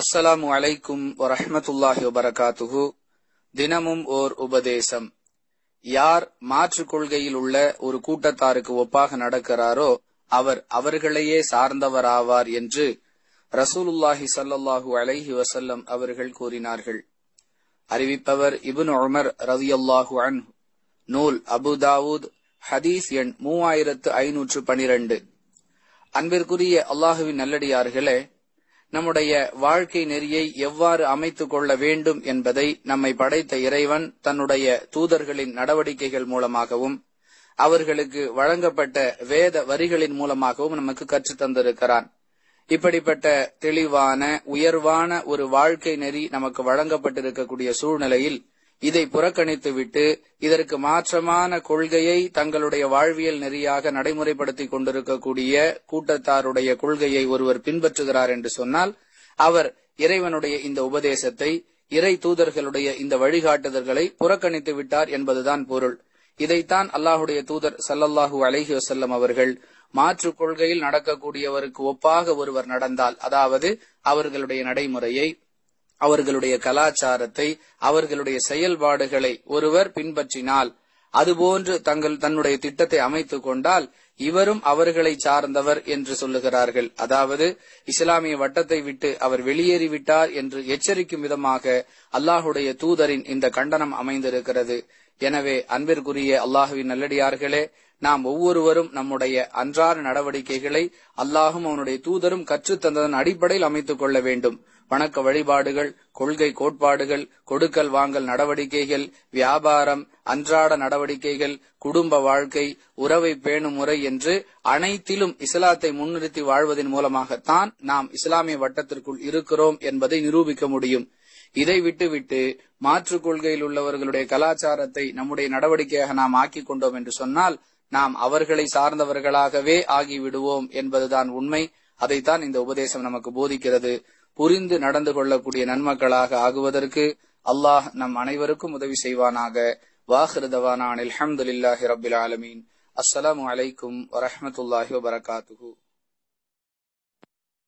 அஸ்ஸலாமு அலைக்கும் வரஹ்மத்துல்லாஹி வபரகாத்துஹு. தினமும் ஓர் உபதேசம். யார் மாற்றுக் கொள்கையில் உள்ள ஒரு கூட்டத்தாருக்கு ஒப்பாக நடக்கிறாரோ அவர் அவர்களையே சார்ந்தவராவார் என்று ரசூலுல்லாஹி சல்லாஹூ அலைஹி வசல்லம் அவர்கள் கூறினார்கள். அறிவிப்பவர் இபுன் உமர் ரலியல்லாஹு அன் நூல் அபு தாவூத் ஹதீஸ் எண் மூவாயிரத்து ஐநூற்று பனிரெண்டு. அன்பிற்குரிய அல்லாஹுவின் நல்லடியார்களே நம்முடைய வாழ்க்கை நெறியை எவ்வாறு அமைத்துக் கொள்ள வேண்டும் என்பதை நம்மை படைத்த இறைவன் தன்னுடைய தூதர்களின் நடவடிக்கைகள் மூலமாகவும் அவர்களுக்கு வழங்கப்பட்ட வேத வரிகளின் மூலமாகவும் நமக்கு கற்றுத் தந்திருக்கிறான். இப்படிப்பட்ட தெளிவான உயர்வான ஒரு வாழ்க்கை நெறி நமக்கு வழங்கப்பட்டிருக்கக்கூடிய சூழ்நிலையில் இதை புறக்கணித்துவிட்டு இதற்கு மாற்றமான கொள்கையை தங்களுடைய வாழ்வியல் நெறியாக நடைமுறைப்படுத்திக் கொண்டிருக்கக்கூடிய கூட்டத்தாருடைய கொள்கையை ஒருவர் பின்பற்றுகிறார் என்று சொன்னால் அவர் இறைவனுடைய இந்த உபதேசத்தை இறை தூதர்களுடைய இந்த வழிகாட்டுதல்களை புறக்கணித்து விட்டார் என்பதுதான் பொருள். இதைத்தான் அல்லாஹுடைய தூதர் சல்லல்லாஹு அலஹி வசல்லம் அவர்கள் மாற்றுக் கொள்கையில் நடக்கக்கூடியவருக்கு ஒப்பாக ஒருவர் நடந்தால் அதாவது அவர்களுடைய நடைமுறையை அவர்களுடைய கலாச்சாரத்தை அவர்களுடைய செயல்பாடுகளை ஒருவர் பின்பற்றினால் அதுபோன்று தங்கள் தன்னுடைய திட்டத்தை அமைத்துக் கொண்டால் இவரும் அவர்களை சார்ந்தவர் என்று சொல்லுகிறார்கள். அதாவது இஸ்லாமிய வட்டத்தை விட்டு அவர் வெளியேறிவிட்டார் என்று எச்சரிக்கும் விதமாக அல்லாஹுடைய தூதரின் இந்த கண்டனம் அமைந்திருக்கிறது. எனவே அன்பிற்குரிய அல்லாஹுவின் நல்லடியார்களே நாம் ஒவ்வொருவரும் நம்முடைய அன்றாட நடவடிக்கைகளை அல்லாஹும் அவனுடைய தூதரும் கற்றுத்தந்ததன் அடிப்படையில் அமைத்துக் கொள்ள வேண்டும். வணக்க வழிபாடுகள் கொள்கை கோட்பாடுகள் கொடுக்கல் வாங்கல் நடவடிக்கைகள் வியாபாரம் அன்றாட நடவடிக்கைகள் குடும்ப வாழ்க்கை உறவை பேணும் முறை என்று அனைத்திலும் இஸ்லாத்தை முன்னிறுத்தி வாழ்வதன் மூலமாகத்தான் நாம் இஸ்லாமிய வட்டத்திற்குள் இருக்கிறோம் என்பதை நிரூபிக்க முடியும். இதை விட்டுவிட்டு மாற்றுக் கொள்கையில் உள்ளவர்களுடைய கலாச்சாரத்தை நம்முடைய நடவடிக்கையாக நாம் ஆக்கிக் கொண்டோம் என்று சொன்னால் நாம் அவர்களை சார்ந்தவர்களாகவே ஆகிவிடுவோம் என்பதுதான் உண்மை. அதைத்தான் இந்த உபதேசம் நமக்கு போதிக்கிறது. புரிந்து நடந்து கொள்ளக்கூடிய நன்மக்களாக ஆகுவதற்கு அல்லாஹ் நம் அனைவருக்கும் உதவி செய்வானாக. வாஹிருதவானான் அலமதுல்லாஹி ரபில் ஆலமீன். அஸ்ஸலாம் வலைக்கும் வரஹமத்துல்லாஹி வபரகாத்துஹூ.